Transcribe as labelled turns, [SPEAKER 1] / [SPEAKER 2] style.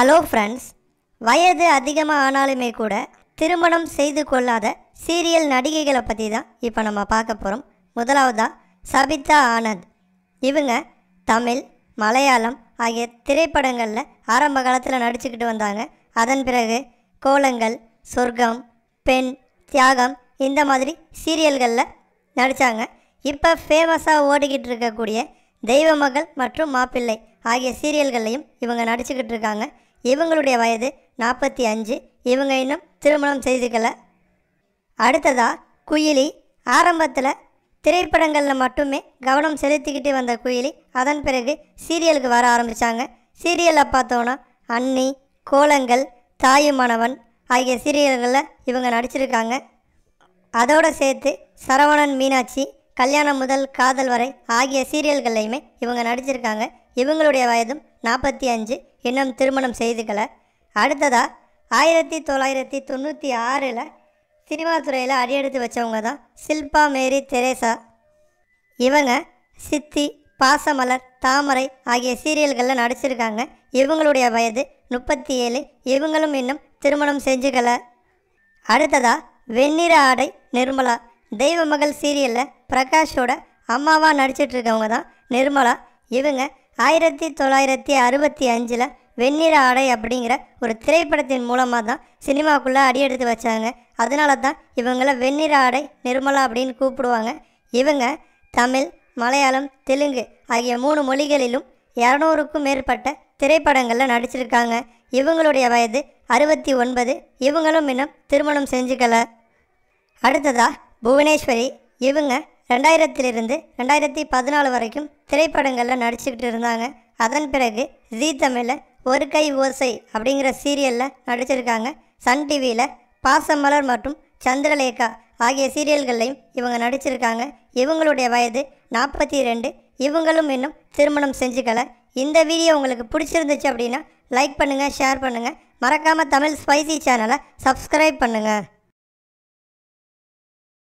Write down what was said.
[SPEAKER 1] Hello friends வயது அதிகமாக ஆனாலுமே கூட திருமணம் செய்து கொள்ளாத சீரியல் நடிகைகளை பற்றி தான் இப்போ நம்ம பார்க்க போகிறோம் முதலாவதாக சபிதா ஆனந்த். இவங்க தமிழ் மலையாளம் ஆகிய திரைப்படங்களில் ஆரம்ப காலத்தில் நடிச்சுக்கிட்டு வந்தாங்க. அதன் பிறகு கோலங்கள் சொர்க்கம் பெண் தியாகம் இந்த மாதிரி சீரியல்களில் நடித்தாங்க இப்போ ஃபேமஸாக ஓடிக்கிட்டு இருக்கக்கூடிய தெய்வ மகள் மற்றும் மாப்பிள்ளை ஆகிய சீரியல்கள்லையும் இவங்க நடிச்சுக்கிட்டு இருக்காங்க. இவங்களுடைய வயது நாற்பத்தி அஞ்சு. இவங்க இன்னும் திருமணம் செய்துக்கல அடுத்ததாக குயிலி. ஆரம்பத்தில் திரைப்படங்களில் மட்டுமே கவனம் செலுத்திக்கிட்டு வந்த குயிலி. அதன் பிறகு சீரியலுக்கு வர ஆரம்பித்தாங்க சீரியலில் பார்த்தோன்னா அன்னி கோலங்கள் தாயுமானவன் ஆகிய சீரியல்களில் இவங்க நடிச்சிருக்காங்க. அதோடு சேர்த்து சரவணன் மீனாட்சி கல்யாணம் முதல் காதல் வரை ஆகிய சீரியல்கள்லையுமே இவங்க நடிச்சிருக்காங்க. இவங்களுடைய வயதும் நாற்பத்தி அஞ்சு இன்னும் திருமணம் செய்துக்கல அடுத்ததாக ஆயிரத்தி தொள்ளாயிரத்தி தொண்ணூற்றி ஆறில் சினிமா துறையில் அடியெடுத்து வச்சவங்க தான் சில்பா மேரி தெரேசா. இவங்க சித்தி பாசமலர் தாமரை ஆகிய சீரியல்களில் நடிச்சிருக்காங்க. இவங்களுடைய வயது முப்பத்தி ஏழு இவங்களும் இன்னும் திருமணம் செஞ்சுக்கல அடுத்ததா வெண்ணிற ஆடை நிர்மலா. தெய்வமகள் சீரியலில் பிரகாஷோட அம்மாவாக நடிச்சிட்டு இருக்கவங்க தான் நிர்மலா. இவங்க ஆயிரத்தி தொள்ளாயிரத்தி அறுபத்தி அஞ்சில் வெண்ணிற ஆடை அப்படிங்கிற ஒரு திரைப்படத்தின் மூலமாக தான் சினிமாக்குள்ளே அடியெடுத்து வச்சாங்க. அதனால தான் இவங்கள வெண்ணிற ஆடை நிர்மலா அப்படின்னு கூப்பிடுவாங்க. இவங்க தமிழ் மலையாளம் தெலுங்கு ஆகிய மூணு மொழிகளிலும் இரநூறுக்கும் மேற்பட்ட திரைப்படங்களில் நடிச்சிருக்காங்க. இவங்களுடைய வயது அறுபத்தி ஒன்பது. இவங்களும் இன்னும் திருமணம் செஞ்சுக்கல. அடுத்ததா புவனேஸ்வரி. இவங்க ரெண்டாயிரத்திலிருந்து ரெண்டாயிரத்தி பதினாலு வரைக்கும் திரைப்படங்களில் நடிச்சுக்கிட்டு இருந்தாங்க. அதன் பிறகு ஜீ தமிழில் ஒரு கை ஓசை அப்படிங்கிற சீரியலில் நடிச்சிருக்காங்க. சன் டிவியில் பாசமலர் மற்றும் சந்திரலேகா ஆகிய சீரியல்கள்லையும் இவங்க நடிச்சிருக்காங்க. இவங்களுடைய வயது நாற்பத்தி ரெண்டு. இவங்களும் இன்னும் திருமணம் செஞ்சுக்கல. இந்த வீடியோ உங்களுக்கு பிடிச்சிருந்துச்சு அப்படின்னா லைக் பண்ணுங்கள் ஷேர் பண்ணுங்கள் மறக்காமல் தமிழ் ஸ்பைசி சேனலை சப்ஸ்கிரைப் பண்ணுங்கள்